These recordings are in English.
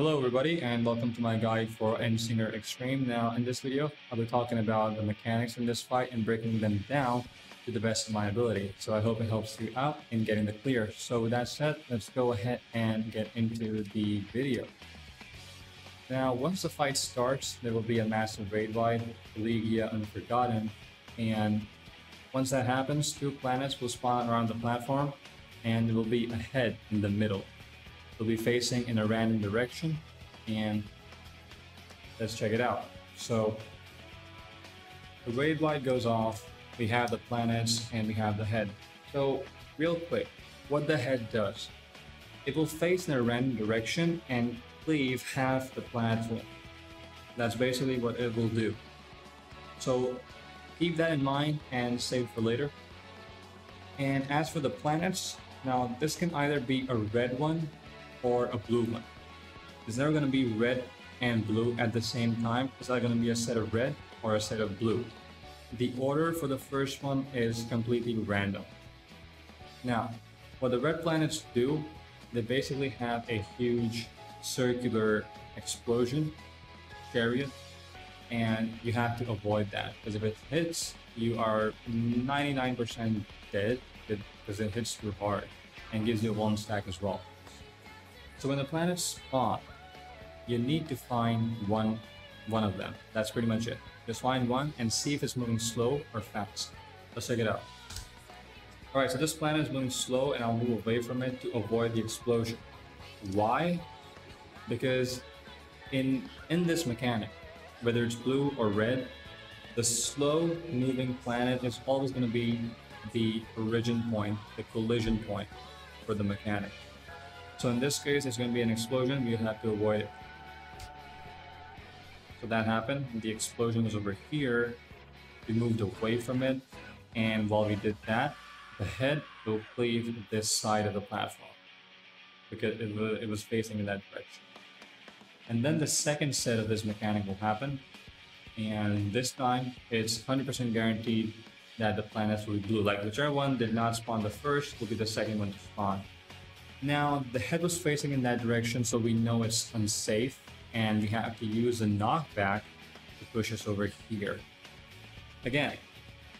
Hello everybody and welcome to my guide for End Endsinger Extreme. Now in this video, I'll be talking about the mechanics in this fight and breaking them down to the best of my ability. So I hope it helps you out in getting the clear. So with that said, let's go ahead and get into the video. Now once the fight starts, there will be a massive raid wide, Elegeia Unforgotten, and once that happens, two planets will spawn around the platform and there will be a head in the middle will be facing in a random direction and let's check it out. So the raid light goes off, we have the planets and we have the head. So real quick, what the head does, it will face in a random direction and cleave half the platform. That's basically what it will do. So keep that in mind and save for later. And as for the planets, now this can either be a red one or a blue one. Is there going to be red and blue at the same time? Is that going to be a set of red or a set of blue? The order for the first one is completely random. Now, what the red planets do, they basically have a huge circular explosion chariot and you have to avoid that because if it hits you are 99% dead because it hits too hard and gives you a one stack as well so when the planets spawn, you need to find one one of them. That's pretty much it. Just find one and see if it's moving slow or fast. Let's check it out. Alright, so this planet is moving slow and I'll move away from it to avoid the explosion. Why? Because in in this mechanic, whether it's blue or red, the slow moving planet is always going to be the origin point, the collision point for the mechanic. So in this case, it's going to be an explosion. We have to avoid it. So that happened. The explosion was over here. We moved away from it. And while we did that, the head will cleave this side of the platform because it was, facing in that direction. And then the second set of this mechanic will happen. And this time, it's 100% guaranteed that the planets will be blue. Like whichever one did not spawn the first will be the second one to spawn. Now, the head was facing in that direction, so we know it's unsafe, and we have to use a knockback to push us over here. Again,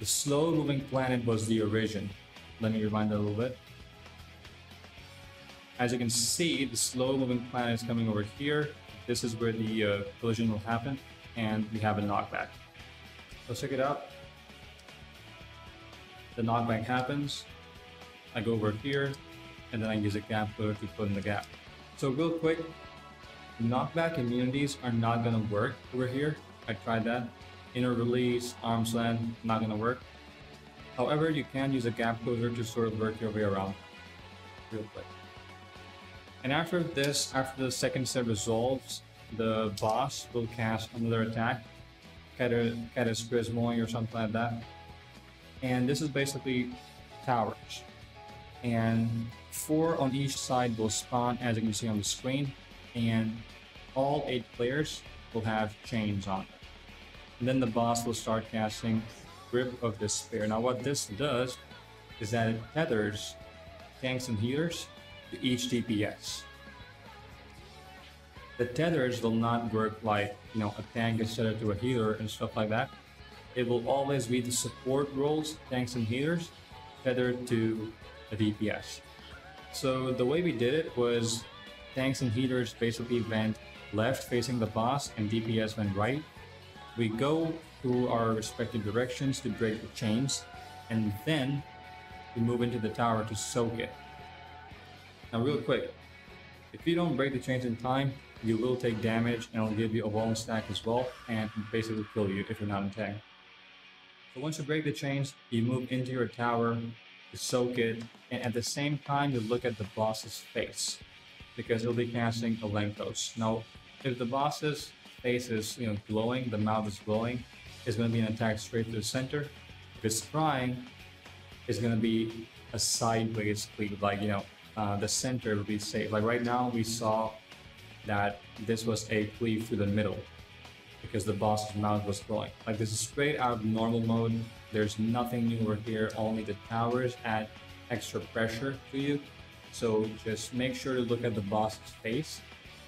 the slow-moving planet was the origin. Let me rewind a little bit. As you can see, the slow-moving planet is coming over here. This is where the uh, collision will happen, and we have a knockback. Let's check it out. The knockback happens. I go over here, and then I use a gap closer to fill in the gap. So real quick, knockback immunities are not gonna work over here. I tried that. Inner release, arm's length, not gonna work. However, you can use a gap closer to sort of work your way around real quick. And after this, after the second set resolves, the boss will cast another attack, Cataclysmoid or something like that. And this is basically towers and four on each side will spawn as you can see on the screen and all eight players will have chains on them. And then the boss will start casting Grip of Despair. Now what this does is that it tethers tanks and healers to each DPS. The tethers will not work like, you know, a tank is tethered to a healer and stuff like that. It will always be the support roles, tanks and healers, tethered to a DPS. So the way we did it was tanks and healers basically went left facing the boss and DPS went right. We go through our respective directions to break the chains and then we move into the tower to soak it. Now real quick, if you don't break the chains in time, you will take damage and it'll give you a long stack as well and basically kill you if you're not in tank. So once you break the chains, you move into your tower soak it, and at the same time you look at the boss's face because it'll be casting Elenchos. Now, if the boss's face is you know glowing, the mouth is glowing, it's going to be an attack straight to the center. If it's crying, it's going to be a sideways cleave, like you know uh, the center will be safe. Like right now, we saw that this was a cleave through the middle because the boss's mouth was glowing. Like this is straight out of normal mode. There's nothing newer here, only the towers add extra pressure to you. So just make sure to look at the boss's face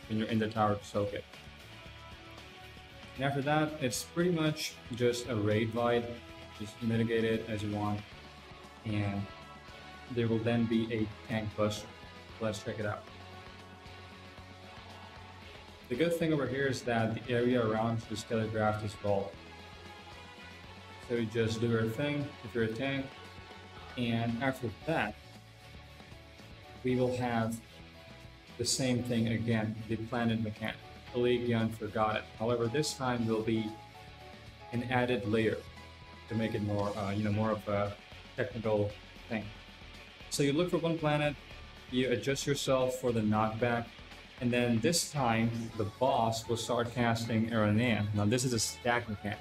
when you're in the tower to soak it. And after that, it's pretty much just a raid vibe. Just mitigate it as you want. And there will then be a tank buster. Let's check it out. The good thing over here is that the area around the Skeletraft is full. So you just do your thing if you're a tank. And after that, we will have the same thing again, the planet mechanic, Legion forgot it. However, this time will be an added layer to make it more, uh, you know, more of a technical thing. So you look for one planet, you adjust yourself for the knockback, and then this time the boss will start casting Eironeia. Now this is a stack mechanic.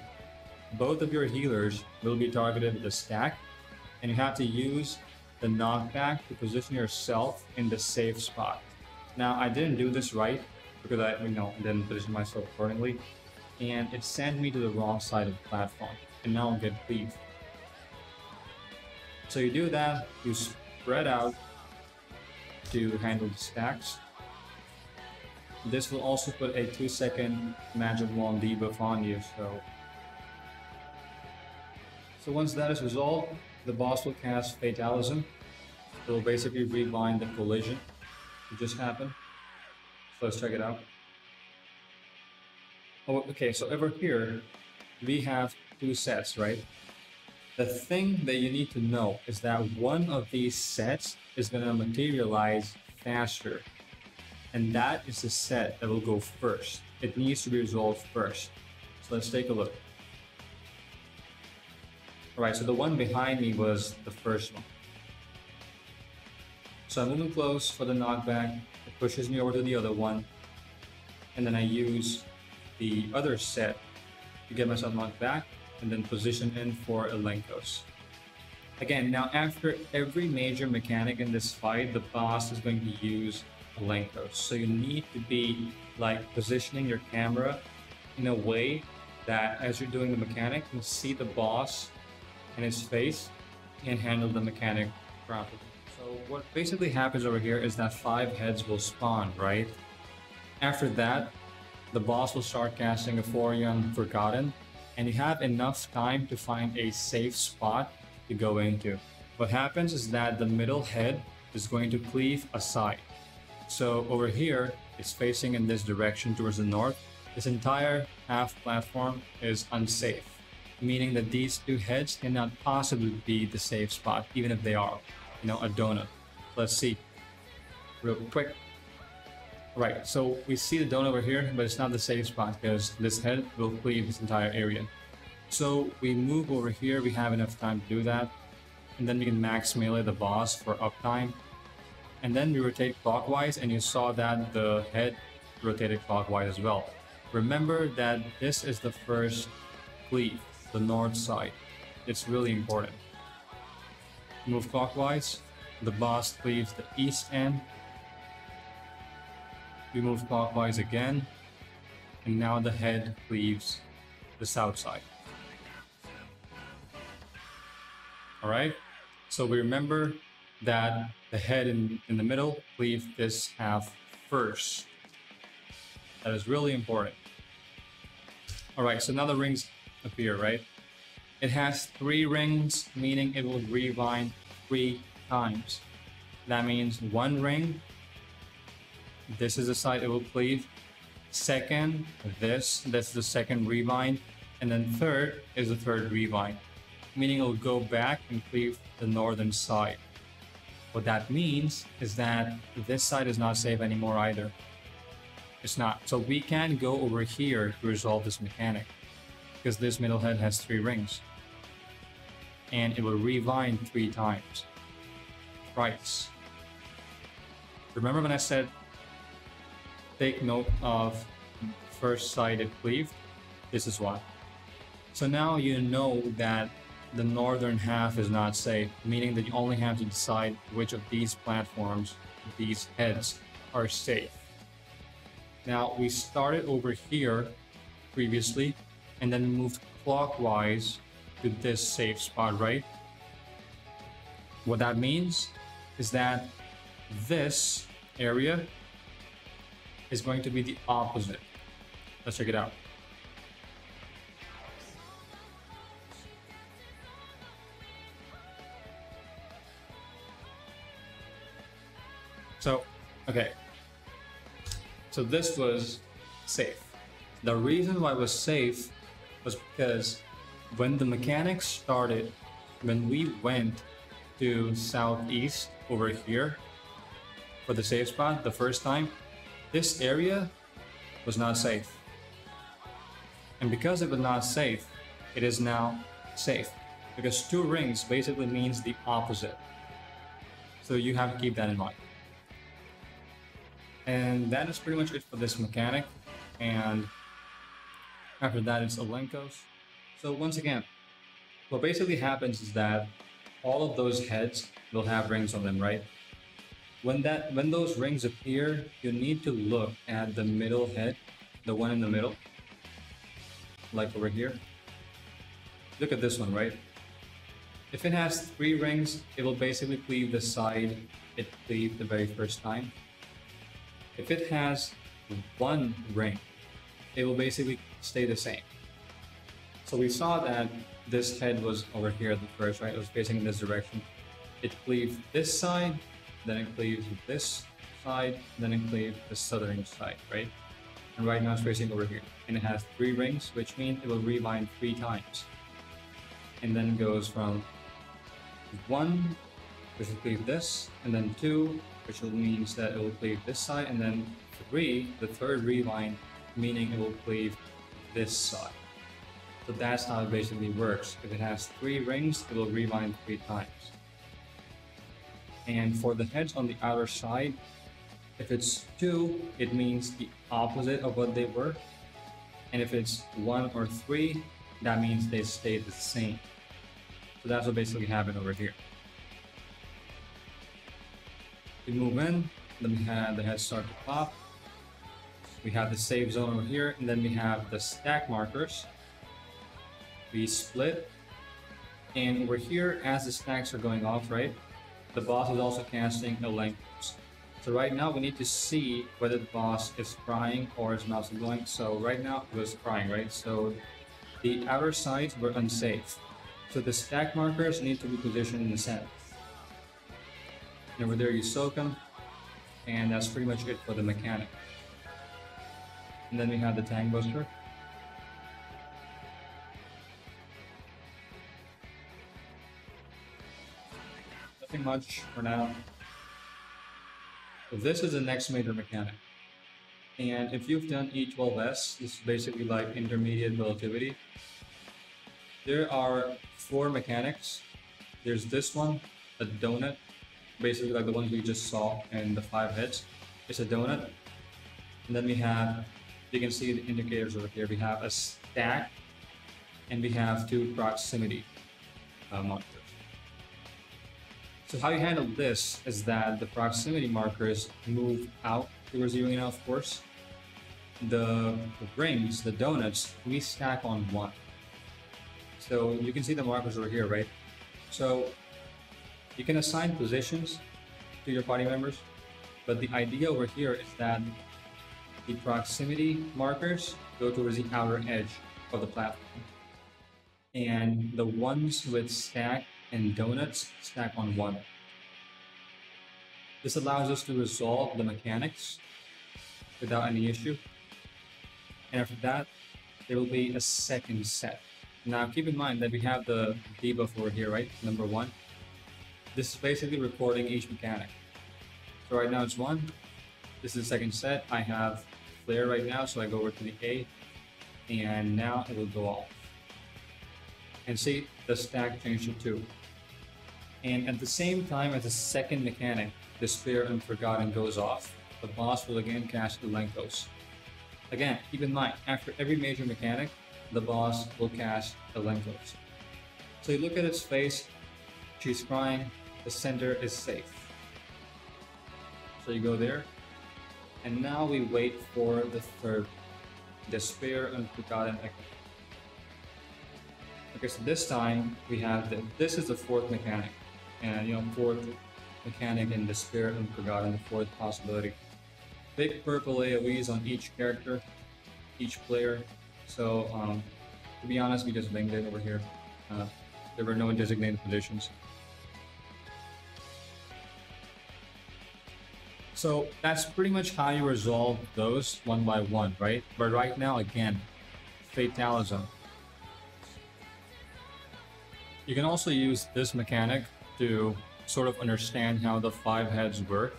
Both of your healers will be targeted with a stack, and you have to use the knockback to position yourself in the safe spot. Now I didn't do this right because I you know didn't position myself accordingly, and it sent me to the wrong side of the platform, and now I'll get beat. So you do that, you spread out to handle the stacks. This will also put a 2 second magic wand debuff on you, so... So once that is resolved, the boss will cast Fatalism. It will basically rebind the collision that just happened. So let's check it out. Oh, okay, so over here, we have two sets, right? The thing that you need to know is that one of these sets is going to materialize faster. And that is the set that will go first. It needs to be resolved first. So let's take a look. Alright, so the one behind me was the first one. So I'm moving close for the knockback. It pushes me over to the other one. And then I use the other set to get myself knocked back and then position in for Elenchos. Again, now after every major mechanic in this fight, the boss is going to use Elenchos. So you need to be like positioning your camera in a way that as you're doing the mechanic, you see the boss and his face and handle the mechanic properly. So what basically happens over here is that five heads will spawn, right? After that, the boss will start casting Euphorion Forgotten, and you have enough time to find a safe spot to go into. What happens is that the middle head is going to cleave aside. So over here, it's facing in this direction towards the north. This entire half platform is unsafe, meaning that these two heads cannot possibly be the safe spot, even if they are, you know, a donut. Let's see, real quick. Right, so we see the donut over here, but it's not the safe spot because this head will cleave this entire area. So we move over here, we have enough time to do that. And then we can max melee the boss for uptime. And then we rotate clockwise and you saw that the head rotated clockwise as well. Remember that this is the first cleave, the north side. It's really important. Move clockwise, the boss leaves the east end we move clockwise again, and now the head leaves the south side. Alright, so we remember that the head in, in the middle leaves this half first. That is really important. Alright, so now the rings appear, right? It has three rings, meaning it will rewind three times. That means one ring this is the side it will cleave. Second, this, that's the second rewind. And then third is the third rewind, meaning it'll go back and cleave the northern side. What that means is that this side is not safe anymore either. It's not. So we can go over here to resolve this mechanic because this middle head has three rings. And it will rewind three times. Twice. Remember when I said take note of first sided cleave. This is why. So now you know that the northern half is not safe, meaning that you only have to decide which of these platforms, these heads, are safe. Now we started over here previously and then moved clockwise to this safe spot, right? What that means is that this area is going to be the opposite. Let's check it out. So, okay. So this was safe. The reason why it was safe was because when the mechanics started, when we went to southeast over here for the safe spot the first time, this area was not safe. And because it was not safe, it is now safe. Because two rings basically means the opposite. So you have to keep that in mind. And that is pretty much it for this mechanic. And after that, it's Elenchos. So once again, what basically happens is that all of those heads will have rings on them, right? When that when those rings appear, you need to look at the middle head, the one in the middle, like over here. Look at this one, right? If it has three rings, it will basically cleave the side it cleaved the very first time. If it has one ring, it will basically stay the same. So we saw that this head was over here at the first, right? It was facing in this direction. It cleaved this side, then it cleaves this side, then it cleaved the southern side, right? And right now it's facing over here. And it has three rings, which means it will rewind three times. And then goes from one, which will cleave this, and then two, which means that it will cleave this side, and then three, the third rewind, meaning it will cleave this side. So that's how it basically works. If it has three rings, it will rewind three times. And for the heads on the outer side, if it's two, it means the opposite of what they were. And if it's one or three, that means they stay the same. So that's what basically happened over here. We move in, then the head start to pop. We have the save zone over here, and then we have the stack markers. We split, and over here, as the stacks are going off, right, the boss is also casting a length So right now, we need to see whether the boss is crying or is mouse going. So right now, it was crying, right? So the outer sides were unsafe. So the stack markers need to be positioned in the center. And over there you soak them, and that's pretty much it for the mechanic. And then we have the tank buster. Nothing much for now. So this is the next major mechanic. And if you've done E12S, this is basically like intermediate relativity. There are four mechanics. There's this one, a donut, basically like the ones we just saw in the five heads. It's a donut. And then we have, you can see the indicators over here. We have a stack and we have two proximity uh, markers. So how you handle this is that the proximity markers move out towards you know, of course. The, the rings, the donuts, we stack on one. So you can see the markers over here, right? So you can assign positions to your party members, but the idea over here is that the proximity markers go towards the outer edge of the platform. And the ones with stack and donuts stack on one. This allows us to resolve the mechanics without any issue. And after that, there will be a second set. Now keep in mind that we have the debuff over here, right? Number one. This is basically recording each mechanic. So right now it's one. This is the second set. I have flare right now, so I go over to the A, and now it will go off. And see, the stack changed to two. And at the same time as the second mechanic, Despair Unforgotten goes off, the boss will again cast Elenchos. Again, keep in mind, after every major mechanic, the boss will cast Elenchos. So you look at its face, she's crying, the center is safe. So you go there, and now we wait for the third, Despair Unforgotten Echo. Okay, so this time we have the, this is the fourth mechanic, and you know, fourth mechanic and Despair Unforgotten, the fourth possibility. big purple AoEs on each character, each player. So um, to be honest, we just winged it over here. Uh, there were no designated positions. So that's pretty much how you resolve those one by one, right? But right now, again, Fatalism. You can also use this mechanic to sort of understand how the five heads work.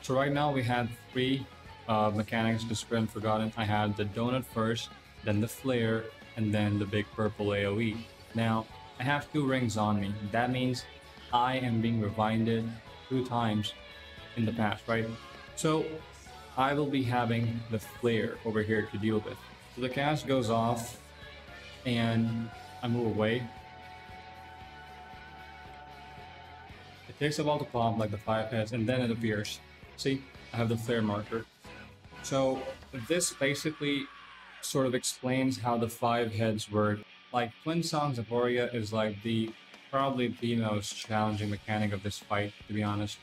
So right now we had three uh, mechanics to sprint forgotten. I had the donut first, then the flare, and then the big purple AoE. Now I have two rings on me. That means I am being revived two times in the past, right? So I will be having the flare over here to deal with. So the cast goes off and I move away. It takes a while to pop like the five heads and then it appears. See, I have the flare marker. So this basically sort of explains how the five heads work. Like Twin Songs of Aporrhoia is like the probably the most challenging mechanic of this fight, to be honest.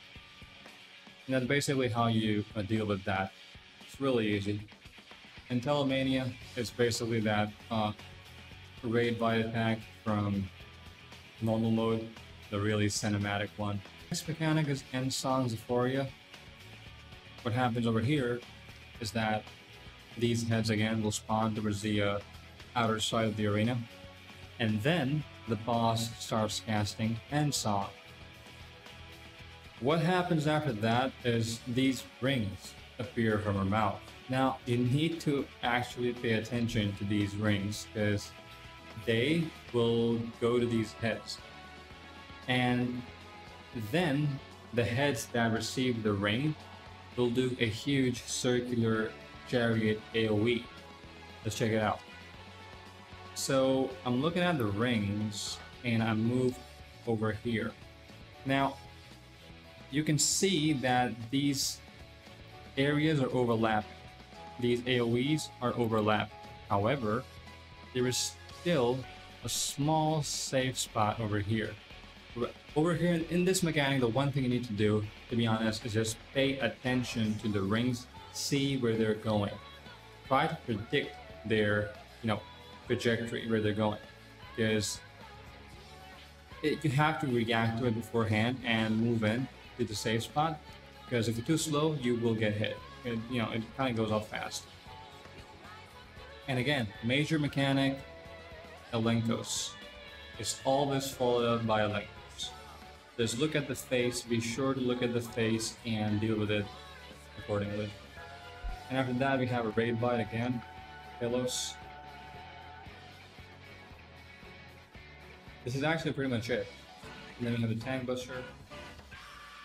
And that's basically how you uh, deal with that. It's really easy. And Telomania is basically that uh, raid bite attack from normal mode, the really cinematic one. Next mechanic is End Euphoria. What happens over here is that these heads again will spawn towards the uh, outer side of the arena. And then the boss starts casting Endsong. What happens after that is these rings appear from her mouth. Now, you need to actually pay attention to these rings because they will go to these heads. And then the heads that receive the ring will do a huge circular chariot AoE. Let's check it out. So I'm looking at the rings and I move over here. Now, you can see that these areas are overlapping. These AoEs are overlapped. However, there is still a small safe spot over here. Over here in this mechanic, the one thing you need to do, to be honest, is just pay attention to the rings, see where they're going. Try to predict their, you know, trajectory, where they're going. Because it, you have to react to it beforehand and move in to the safe spot because if you're too slow, you will get hit. It, you know, it kind of goes off fast. And again, major mechanic, Elenchos. It's always followed up by Elenchos. Just look at the face, be sure to look at the face and deal with it accordingly. And after that, we have a raid bite again, Pelos. This is actually pretty much it. And then we have the Tank Buster,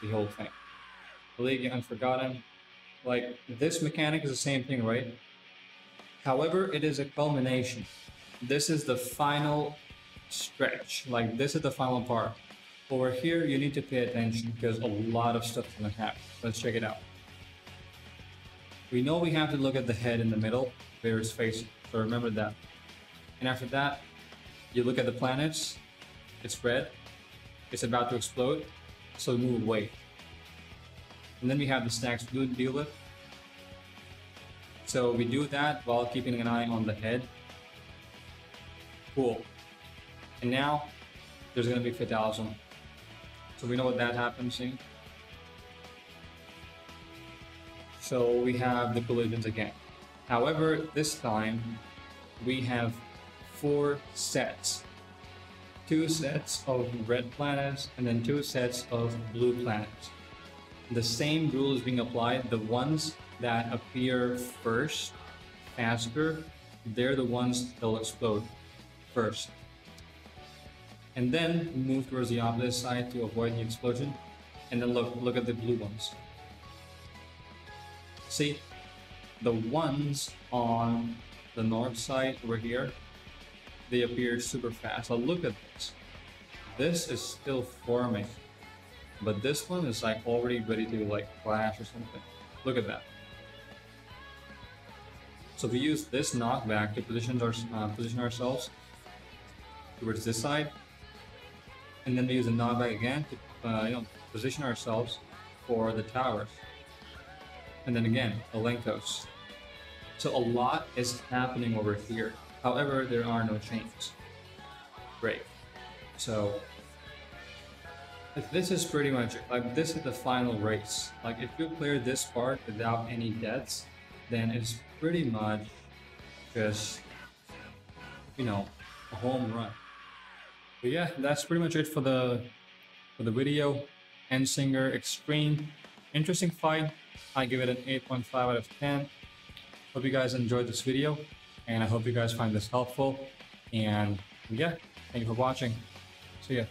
the whole thing. Elegeia Unforgotten. Like, this mechanic is the same thing, right? However, it is a culmination. This is the final stretch. Like, this is the final part. Over here, you need to pay attention because a lot of stuff is to happen. Let's check it out. We know we have to look at the head in the middle where it's facing. So remember that. And after that, you look at the planets. It's red. It's about to explode so move away. And then we have the stacks blue to deal with. So we do that while keeping an eye on the head. Cool. And now there's gonna be Fatalism. So we know what that happens in. So we have the collisions again. However, this time we have four sets two sets of red planets and then two sets of blue planets. The same rule is being applied. The ones that appear first, faster, they're the ones that'll explode first. And then move towards the opposite side to avoid the explosion. And then look look at the blue ones. See, the ones on the north side over here they appear super fast. But look at this. This is still forming, but this one is like already ready to like flash or something. Look at that. So we use this knockback to position, our, uh, position ourselves towards this side, and then we use the knockback again to uh, you know position ourselves for the towers. and then again, Elenchos. So a lot is happening over here. However, there are no changes. Great. So this is pretty much like this is the final race. Like if you clear this part without any deaths, then it's pretty much just you know a home run. But yeah, that's pretty much it for the for the video. Endsinger Extreme. Interesting fight. I give it an 8.5 out of 10. Hope you guys enjoyed this video and I hope you guys find this helpful. And yeah, thank you for watching. See ya.